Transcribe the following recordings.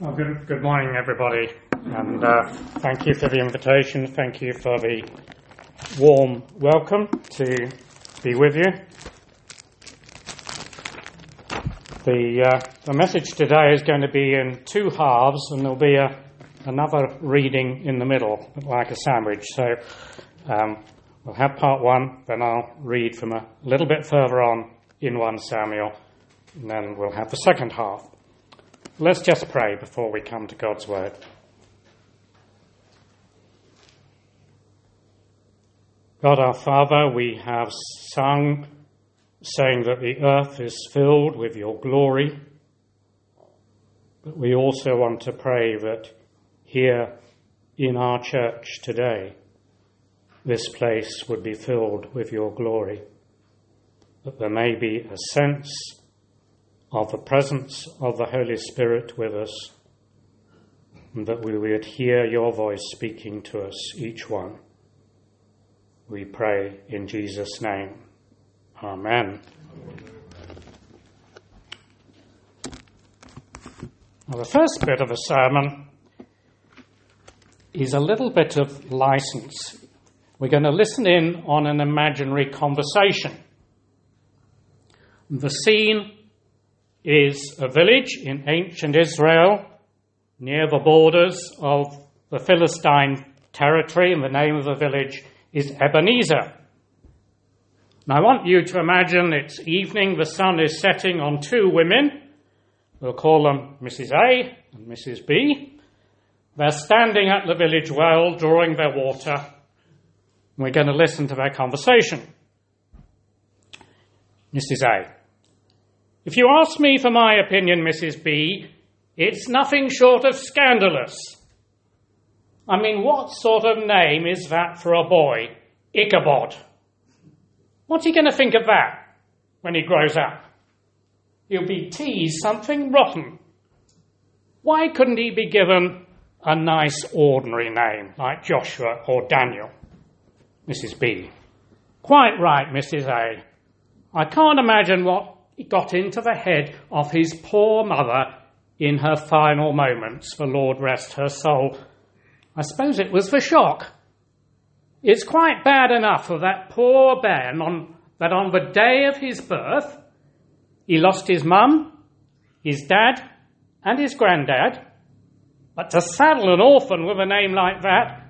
Well, good, good morning, everybody, and uh, thank you for the invitation. Thank you for the warm welcome to be with you. The, uh, the message today is going to be in two halves, and there'll be a, another reading in the middle, like a sandwich. So um, we'll have part one, then I'll read from a little bit further on in 1 Samuel, and then we'll have the second half. Let's just pray before we come to God's Word. God our Father, we have sung saying that the earth is filled with your glory, but we also want to pray that here in our church today, this place would be filled with your glory, that there may be a sense of the presence of the Holy Spirit with us, and that we would hear your voice speaking to us, each one. We pray in Jesus' name. Amen. Now, the first bit of the sermon is a little bit of license. We're going to listen in on an imaginary conversation. The scene is a village in ancient Israel near the borders of the Philistine territory, and the name of the village is Ebenezer. Now, I want you to imagine it's evening, the sun is setting on two women. We'll call them Mrs. A and Mrs. B. They're standing at the village well, drawing their water. We're going to listen to their conversation. Mrs. A. If you ask me for my opinion, Mrs. B, it's nothing short of scandalous. I mean, what sort of name is that for a boy? Ichabod. What's he going to think of that when he grows up? He'll be teased something rotten. Why couldn't he be given a nice ordinary name like Joshua or Daniel? Mrs. B. Quite right, Mrs. A. I can't imagine what got into the head of his poor mother in her final moments, the Lord rest her soul. I suppose it was the shock. It's quite bad enough for that poor Ben on, that on the day of his birth, he lost his mum, his dad, and his granddad. But to saddle an orphan with a name like that,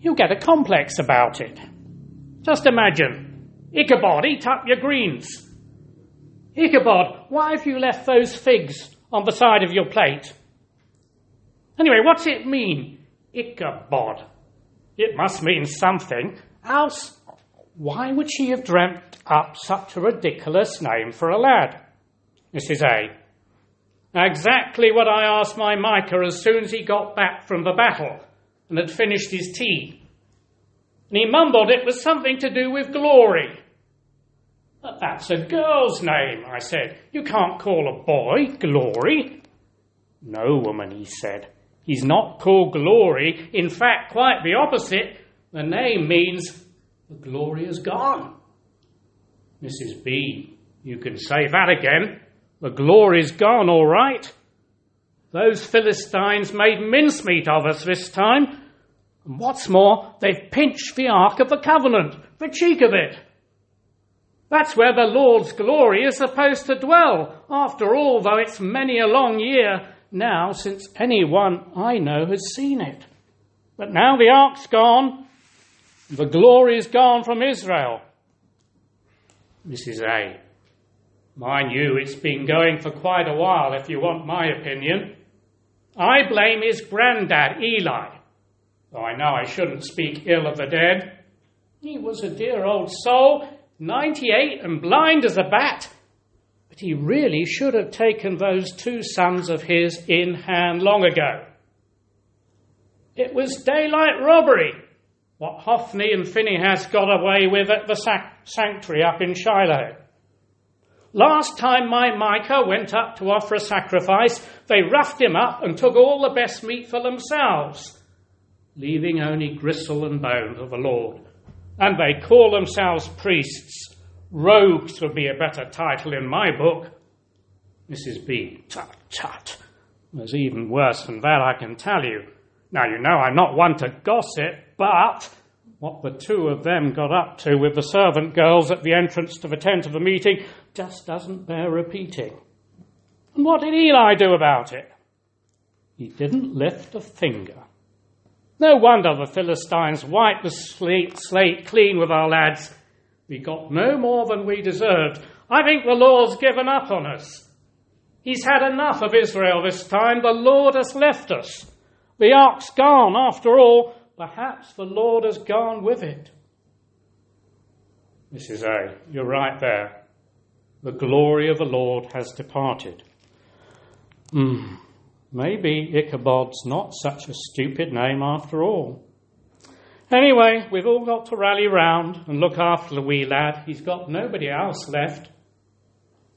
you get a complex about it. Just imagine Ichabod, eat up your greens. Ichabod, why have you left those figs on the side of your plate? Anyway, what's it mean? Ichabod. It must mean something. Else, why would she have dreamt up such a ridiculous name for a lad? Mrs. A. Exactly what I asked my Micah as soon as he got back from the battle and had finished his tea. And he mumbled it was something to do with glory. But that's a girl's name, I said. You can't call a boy Glory. No, woman, he said. He's not called Glory. In fact, quite the opposite. The name means the glory is gone. Mrs. B, you can say that again. The glory's gone, all right. Those Philistines made mincemeat of us this time. And what's more, they've pinched the Ark of the Covenant. The cheek of it. That's where the Lord's glory is supposed to dwell. After all, though it's many a long year now since anyone I know has seen it. But now the ark's gone, the glory is gone from Israel. Mrs. A. Mind you, it's been going for quite a while, if you want my opinion. I blame his granddad, Eli. Though I know I shouldn't speak ill of the dead. He was a dear old soul 98 and blind as a bat. But he really should have taken those two sons of his in hand long ago. It was daylight robbery, what Hophni and Phinehas got away with at the sanctuary up in Shiloh. Last time my Micah went up to offer a sacrifice, they roughed him up and took all the best meat for themselves, leaving only gristle and bone for the Lord and they call themselves priests. Rogues would be a better title in my book. Mrs. B. Tut, tut. There's even worse than that, I can tell you. Now, you know I'm not one to gossip, but what the two of them got up to with the servant girls at the entrance to the tent of the meeting just doesn't bear repeating. And what did Eli do about it? He didn't lift a finger. No wonder the Philistines wiped the slate, clean with our lads. We got no more than we deserved. I think the Lord's given up on us. He's had enough of Israel this time. The Lord has left us. The ark's gone after all. Perhaps the Lord has gone with it. Mrs. A, you're right there. The glory of the Lord has departed. Hmm. Maybe Ichabod's not such a stupid name after all. Anyway, we've all got to rally round and look after the wee lad. He's got nobody else left.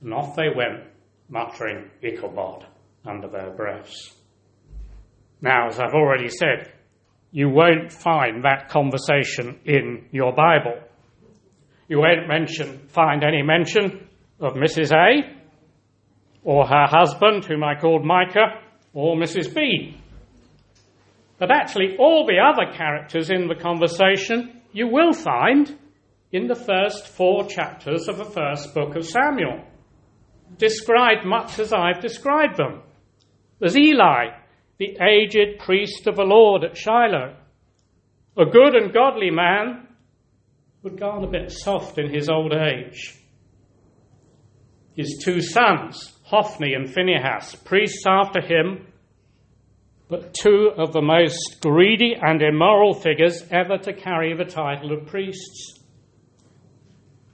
And off they went, muttering Ichabod under their breaths. Now, as I've already said, you won't find that conversation in your Bible. You won't mention, find any mention of Mrs. A or her husband, whom I called Micah, or Mrs. B. But actually, all the other characters in the conversation you will find in the first four chapters of the first book of Samuel, described much as I've described them. There's Eli, the aged priest of the Lord at Shiloh, a good and godly man, but gone a bit soft in his old age. His two sons, Hophni and Phinehas, priests after him, but two of the most greedy and immoral figures ever to carry the title of priests.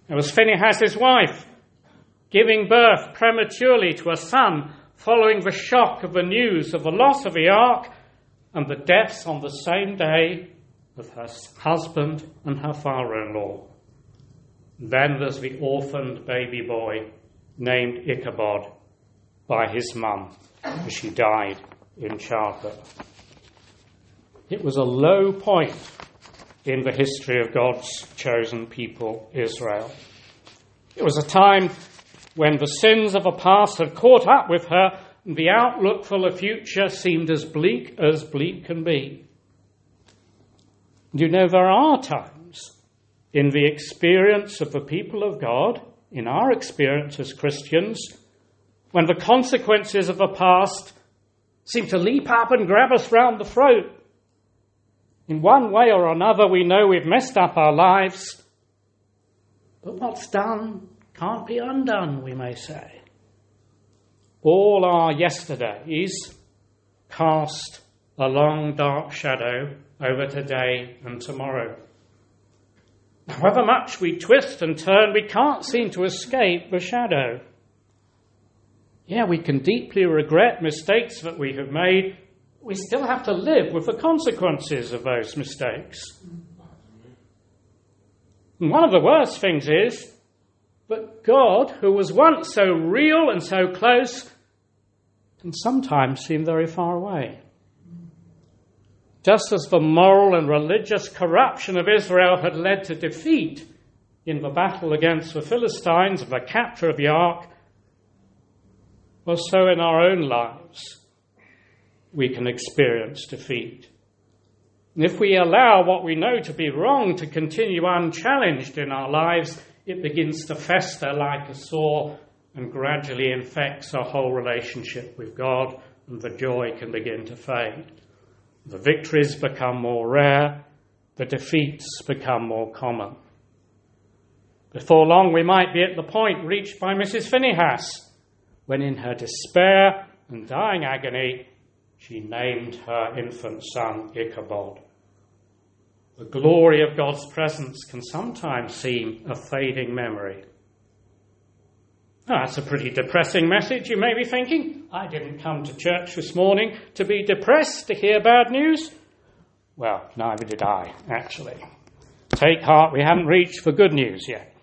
It was Phinehas's wife, giving birth prematurely to a son following the shock of the news of the loss of the ark and the deaths on the same day of her husband and her father in law. Then there's the orphaned baby boy named Ichabod by his mum as she died in childbirth. It was a low point in the history of God's chosen people, Israel. It was a time when the sins of the past had caught up with her and the outlook for the future seemed as bleak as bleak can be. You know, there are times in the experience of the people of God, in our experience as Christians, when the consequences of the past seem to leap up and grab us round the throat. In one way or another, we know we've messed up our lives, but what's done can't be undone, we may say. All our yesterdays cast a long dark shadow over today and tomorrow. However much we twist and turn, we can't seem to escape the shadow. Yeah, we can deeply regret mistakes that we have made. We still have to live with the consequences of those mistakes. And one of the worst things is that God, who was once so real and so close, can sometimes seem very far away. Just as the moral and religious corruption of Israel had led to defeat in the battle against the Philistines and the capture of the ark, well, so in our own lives, we can experience defeat. And if we allow what we know to be wrong to continue unchallenged in our lives, it begins to fester like a sore and gradually infects our whole relationship with God, and the joy can begin to fade. The victories become more rare, the defeats become more common. Before long, we might be at the point reached by Mrs. Phinehas when in her despair and dying agony, she named her infant son Ichabod. The glory of God's presence can sometimes seem a fading memory. That's a pretty depressing message, you may be thinking. I didn't come to church this morning to be depressed, to hear bad news. Well, neither did I, actually. Take heart, we haven't reached for good news yet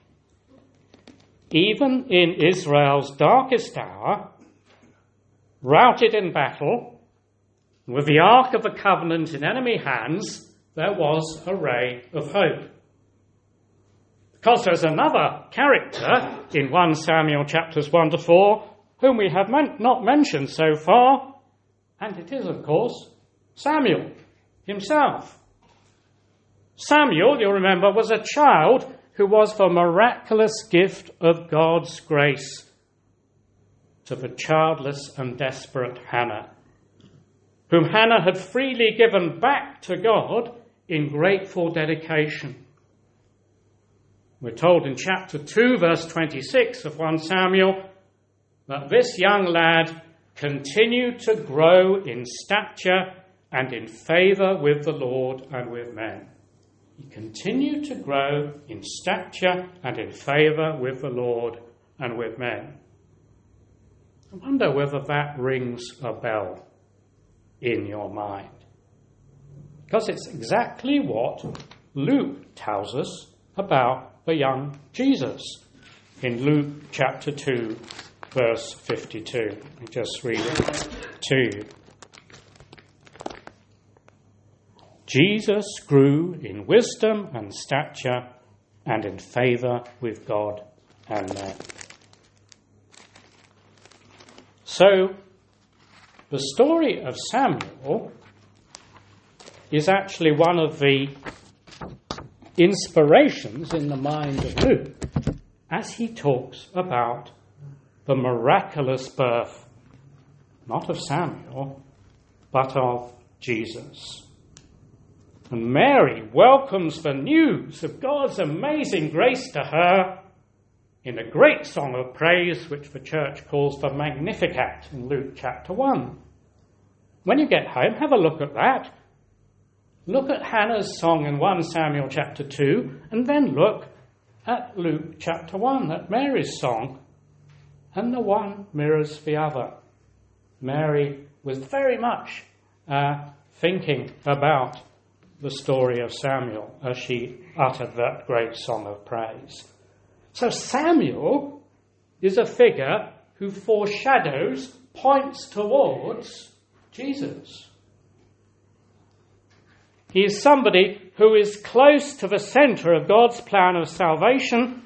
even in Israel's darkest hour, routed in battle, with the Ark of the Covenant in enemy hands, there was a ray of hope. Because there's another character in 1 Samuel chapters 1 to 4 whom we have not mentioned so far, And it is, of course, Samuel himself. Samuel, you'll remember, was a child who was the miraculous gift of God's grace to the childless and desperate Hannah, whom Hannah had freely given back to God in grateful dedication. We're told in chapter 2, verse 26 of 1 Samuel, that this young lad continued to grow in stature and in favour with the Lord and with men. He continued to grow in stature and in favour with the Lord and with men. I wonder whether that rings a bell in your mind. Because it's exactly what Luke tells us about the young Jesus in Luke chapter 2, verse 52. Let me just read it to you. Jesus grew in wisdom and stature and in favour with God and men. So, the story of Samuel is actually one of the inspirations in the mind of Luke as he talks about the miraculous birth, not of Samuel, but of Jesus. And Mary welcomes the news of God's amazing grace to her in a great song of praise, which the church calls the Magnificat in Luke chapter 1. When you get home, have a look at that. Look at Hannah's song in 1 Samuel chapter 2, and then look at Luke chapter 1, at Mary's song. And the one mirrors the other. Mary was very much uh, thinking about the story of Samuel as she uttered that great song of praise. So Samuel is a figure who foreshadows, points towards Jesus. He is somebody who is close to the centre of God's plan of salvation,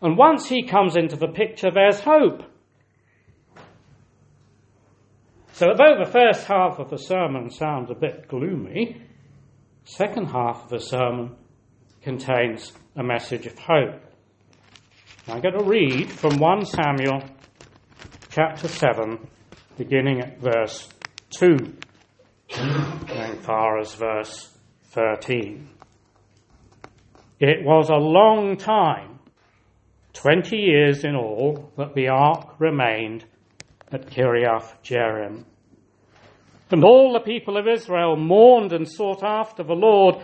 and once he comes into the picture, there's hope. So, although the first half of the sermon sounds a bit gloomy, second half of the sermon contains a message of hope. I'm going to read from 1 Samuel chapter 7, beginning at verse 2, going far as verse 13. It was a long time, 20 years in all, that the ark remained at Kiriath Jearim. And all the people of Israel mourned and sought after the Lord.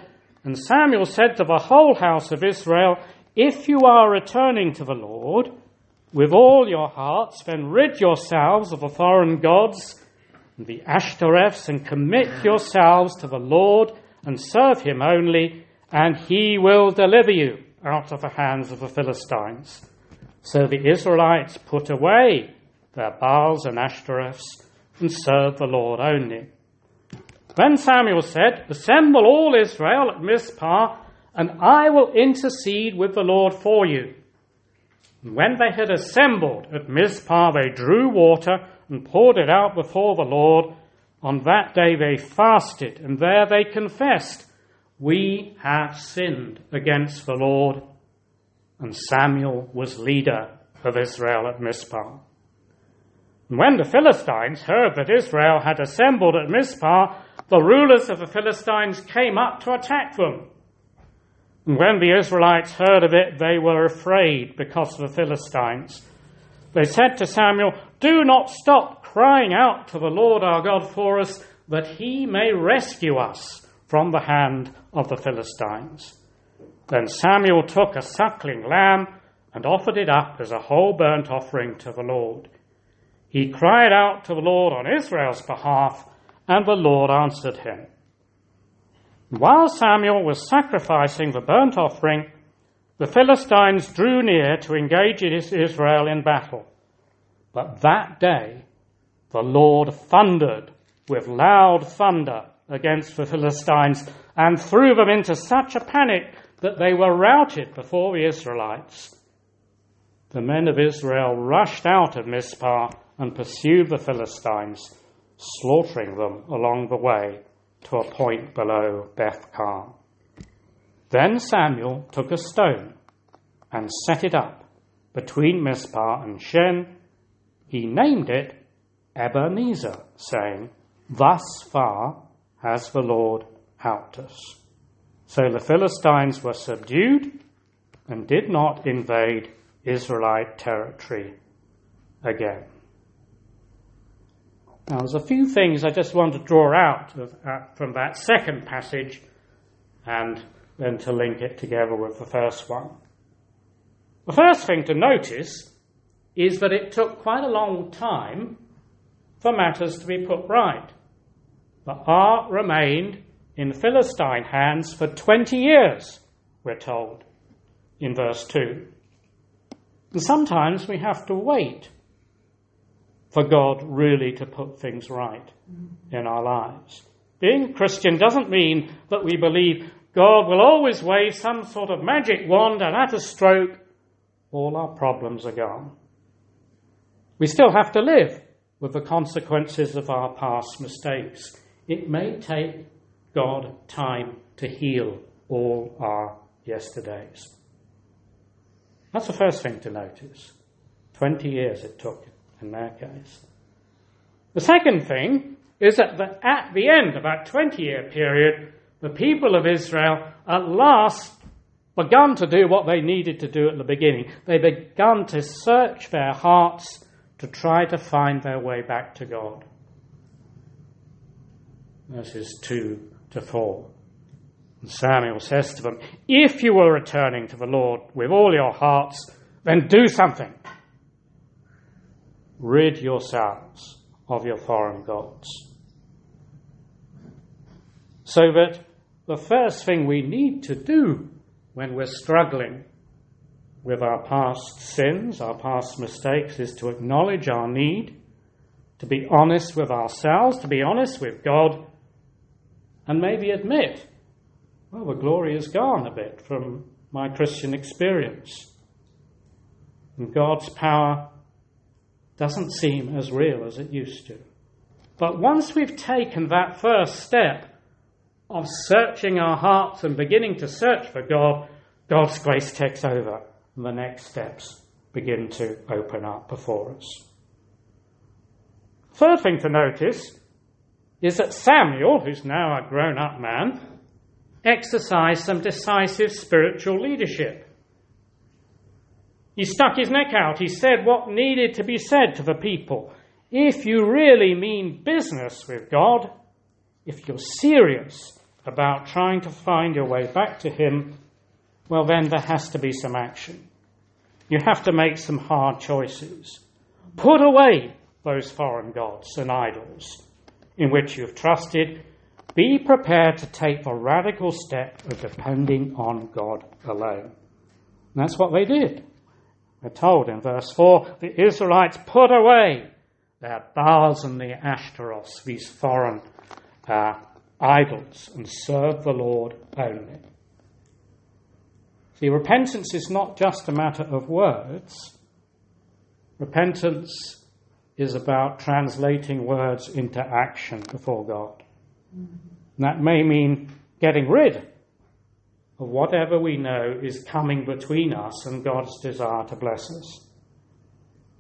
And Samuel said to the whole house of Israel, if you are returning to the Lord with all your hearts, then rid yourselves of the foreign gods and the Ashtoreths and commit yourselves to the Lord and serve him only, and he will deliver you out of the hands of the Philistines. So the Israelites put away their Baals and Ashtoreths and serve the Lord only. Then Samuel said, Assemble all Israel at Mizpah and I will intercede with the Lord for you. And when they had assembled at Mizpah, they drew water and poured it out before the Lord. On that day they fasted, and there they confessed, We have sinned against the Lord. And Samuel was leader of Israel at Mizpah. When the Philistines heard that Israel had assembled at Mizpah, the rulers of the Philistines came up to attack them. And when the Israelites heard of it, they were afraid because of the Philistines. They said to Samuel, Do not stop crying out to the Lord our God for us, that he may rescue us from the hand of the Philistines. Then Samuel took a suckling lamb and offered it up as a whole burnt offering to the Lord. He cried out to the Lord on Israel's behalf, and the Lord answered him. While Samuel was sacrificing the burnt offering, the Philistines drew near to engage Israel in battle. But that day, the Lord thundered with loud thunder against the Philistines and threw them into such a panic that they were routed before the Israelites. The men of Israel rushed out of Mizpah and pursued the Philistines slaughtering them along the way to a point below Beth-kar. Then Samuel took a stone and set it up between Mizpah and Shen. He named it Ebenezer, saying, Thus far has the Lord helped us. So the Philistines were subdued and did not invade Israelite territory again. Now, there's a few things I just want to draw out of, uh, from that second passage and then to link it together with the first one. The first thing to notice is that it took quite a long time for matters to be put right. The ark remained in Philistine hands for 20 years, we're told in verse 2. And sometimes we have to wait for God really to put things right in our lives. Being Christian doesn't mean that we believe God will always wave some sort of magic wand and at a stroke all our problems are gone. We still have to live with the consequences of our past mistakes. It may take God time to heal all our yesterdays. That's the first thing to notice. 20 years it took in their case. The second thing is that the, at the end of that 20 year period, the people of Israel at last begun to do what they needed to do at the beginning. They begun to search their hearts to try to find their way back to God. Verses 2 to 4. And Samuel says to them, If you are returning to the Lord with all your hearts, then do something. Rid yourselves of your foreign gods. So that the first thing we need to do when we're struggling with our past sins, our past mistakes, is to acknowledge our need, to be honest with ourselves, to be honest with God, and maybe admit, well, the glory is gone a bit from my Christian experience. And God's power doesn't seem as real as it used to. But once we've taken that first step, of searching our hearts and beginning to search for God, God's grace takes over and the next steps begin to open up before us. Third thing to notice is that Samuel, who's now a grown up man, exercised some decisive spiritual leadership. He stuck his neck out. He said what needed to be said to the people. If you really mean business with God, if you're serious about trying to find your way back to Him, well, then there has to be some action. You have to make some hard choices. Put away those foreign gods and idols in which you've trusted. Be prepared to take the radical step of depending on God alone. And that's what they did. We're told in verse 4 the Israelites put away their Baals and the Ashtoreths, these foreign uh, idols and serve the Lord only. See, repentance is not just a matter of words. Repentance is about translating words into action before God. And that may mean getting rid of whatever we know is coming between us and God's desire to bless us.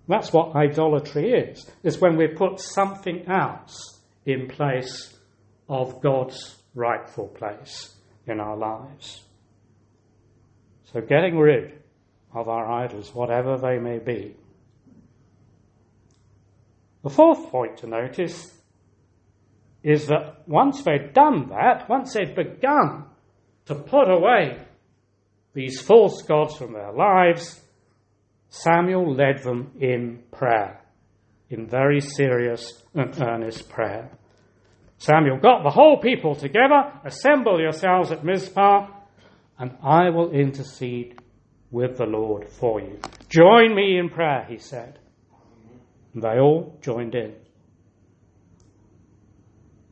That's what idolatry is, is when we put something else in place of God's rightful place in our lives. So, getting rid of our idols, whatever they may be. The fourth point to notice is that once they'd done that, once they'd begun to put away these false gods from their lives, Samuel led them in prayer, in very serious and earnest prayer. Samuel got the whole people together, assemble yourselves at Mizpah, and I will intercede with the Lord for you. Join me in prayer, he said. And they all joined in.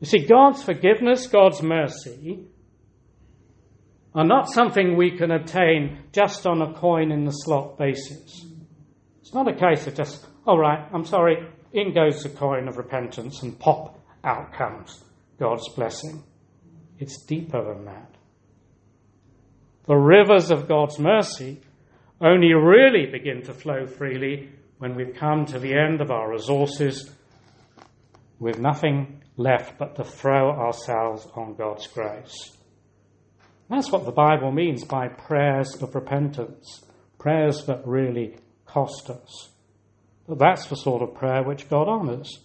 You see, God's forgiveness, God's mercy, are not something we can obtain just on a coin in the slot basis. It's not a case of just, all right, I'm sorry, in goes the coin of repentance and pop, out comes God's blessing. It's deeper than that. The rivers of God's mercy only really begin to flow freely when we've come to the end of our resources with nothing left but to throw ourselves on God's grace. That's what the Bible means by prayers of repentance, prayers that really cost us. But that's the sort of prayer which God honours.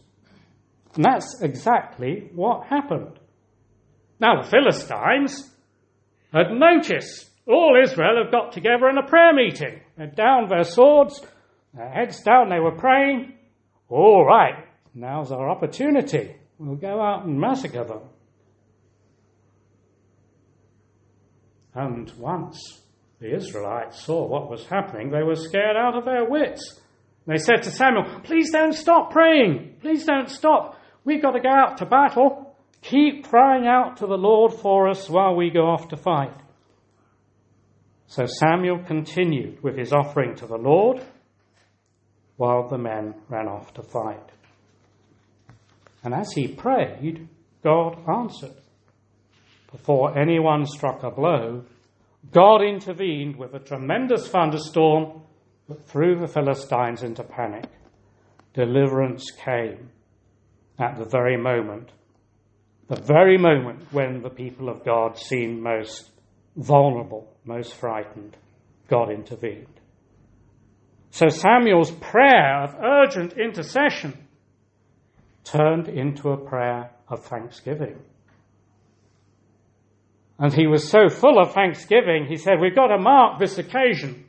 And that's exactly what happened. Now, the Philistines had noticed all Israel had got together in a prayer meeting. They down their swords, their heads down, they were praying. All right, now's our opportunity. We'll go out and massacre them. And once the Israelites saw what was happening, they were scared out of their wits. They said to Samuel, Please don't stop praying. Please don't stop. We've got to go out to battle. Keep crying out to the Lord for us while we go off to fight. So Samuel continued with his offering to the Lord while the men ran off to fight. And as he prayed, God answered. Before anyone struck a blow, God intervened with a tremendous thunderstorm that threw the Philistines into panic. Deliverance came at the very moment, the very moment when the people of God seemed most vulnerable, most frightened. God intervened. So Samuel's prayer of urgent intercession turned into a prayer of thanksgiving. And he was so full of thanksgiving, he said, We've got to mark this occasion.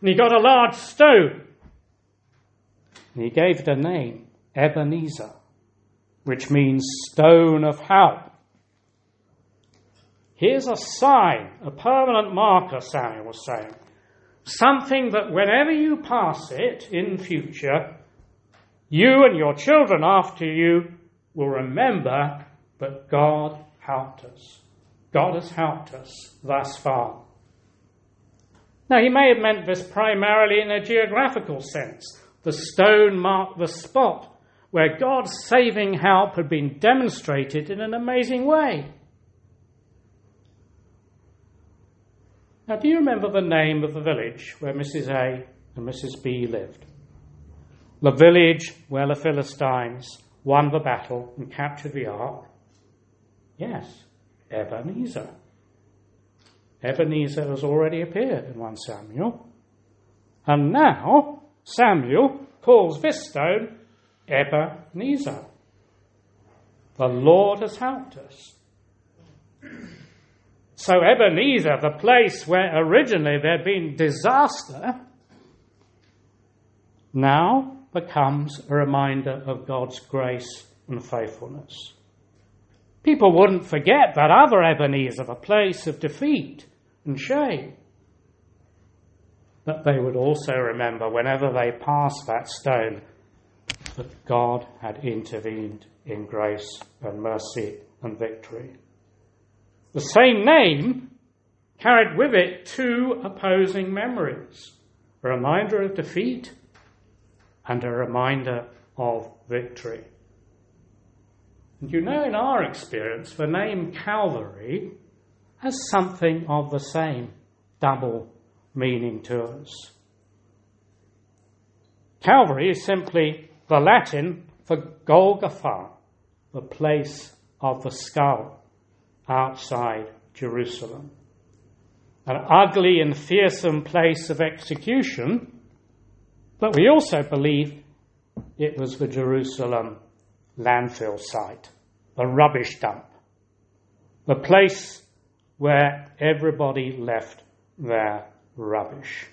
And he got a large stone. And he gave it a name, Ebenezer, which means stone of help. Here's a sign, a permanent marker, Samuel was saying. Something that whenever you pass it in future, you and your children after you will remember that God helped us. God has helped us thus far. Now, he may have meant this primarily in a geographical sense. The stone marked the spot where God's saving help had been demonstrated in an amazing way. Now, do you remember the name of the village where Mrs. A and Mrs. B lived? The village where the Philistines won the battle and captured the ark? Yes, Ebenezer. Ebenezer has already appeared in 1 Samuel. And now Samuel calls this stone Ebenezer. The Lord has helped us. So Ebenezer, the place where originally there had been disaster, now becomes a reminder of God's grace and faithfulness. People wouldn't forget that other Ebenezer, a place of defeat and shame. But they would also remember whenever they passed that stone that God had intervened in grace and mercy and victory. The same name carried with it two opposing memories a reminder of defeat and a reminder of victory. You know, in our experience, the name Calvary has something of the same double meaning to us. Calvary is simply the Latin for Golgotha, the place of the skull outside Jerusalem. An ugly and fearsome place of execution, but we also believe it was the Jerusalem landfill site, a rubbish dump, the place where everybody left their rubbish.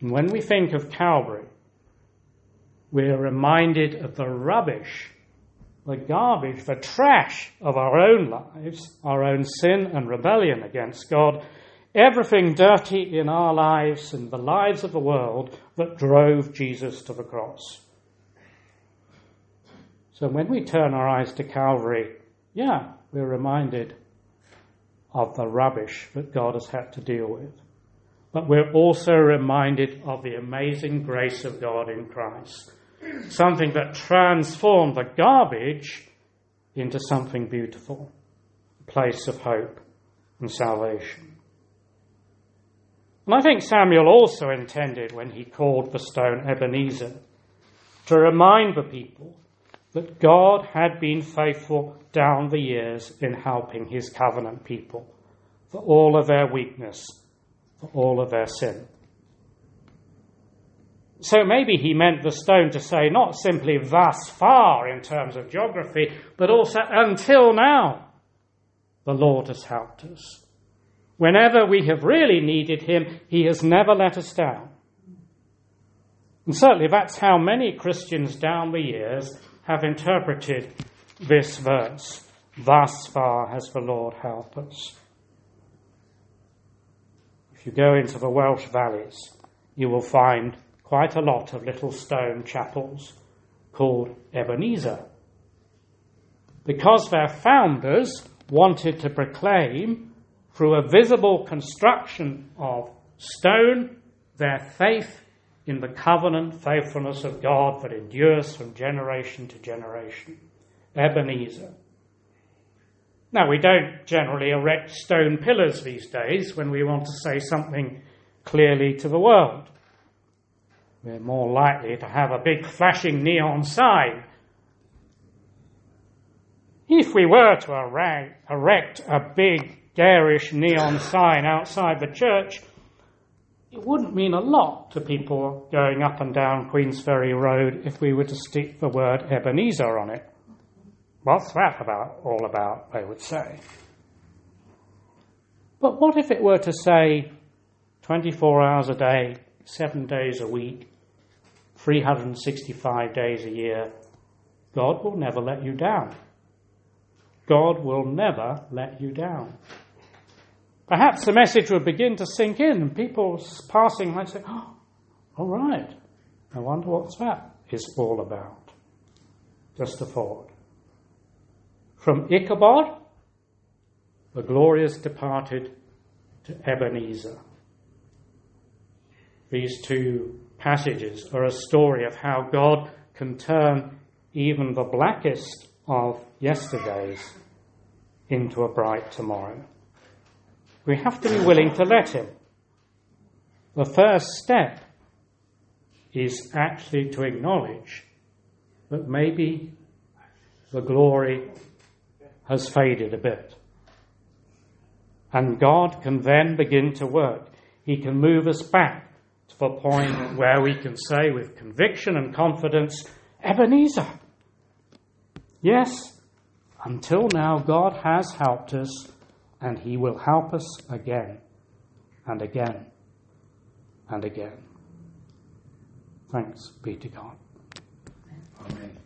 And when we think of Calvary, we're reminded of the rubbish, the garbage, the trash of our own lives, our own sin and rebellion against God, everything dirty in our lives and the lives of the world that drove Jesus to the cross. So when we turn our eyes to Calvary, yeah, we're reminded of the rubbish that God has had to deal with. But we're also reminded of the amazing grace of God in Christ, something that transformed the garbage into something beautiful, a place of hope and salvation. And I think Samuel also intended when he called the stone Ebenezer to remind the people that God had been faithful down the years in helping his covenant people for all of their weakness, for all of their sin. So maybe he meant the stone to say not simply thus far in terms of geography, but also until now, the Lord has helped us. Whenever we have really needed him, he has never let us down. And certainly that's how many Christians down the years have interpreted this verse. Thus far has the Lord helped us. If you go into the Welsh valleys, you will find quite a lot of little stone chapels called Ebenezer. Because their founders wanted to proclaim through a visible construction of stone their faith in the covenant faithfulness of God that endures from generation to generation. Ebenezer. Now, we don't generally erect stone pillars these days when we want to say something clearly to the world. We're more likely to have a big flashing neon sign. If we were to erect a big garish neon sign outside the church, it wouldn't mean a lot to people going up and down Queensferry Road if we were to stick the word Ebenezer on it. What's that about all about, they would say. But what if it were to say 24 hours a day, seven days a week, 365 days a year, God will never let you down. God will never let you down. Perhaps the message would begin to sink in and people passing might say, oh, all right, I wonder what that is all about. Just a thought. From Ichabod, the glorious departed to Ebenezer. These two passages are a story of how God can turn even the blackest of yesterdays into a bright tomorrow. We have to be willing to let Him. The first step is actually to acknowledge that maybe the glory has faded a bit. And God can then begin to work. He can move us back to the point where we can say with conviction and confidence, Ebenezer. Yes, until now, God has helped us, and He will help us again and again and again. Thanks be to God. Amen.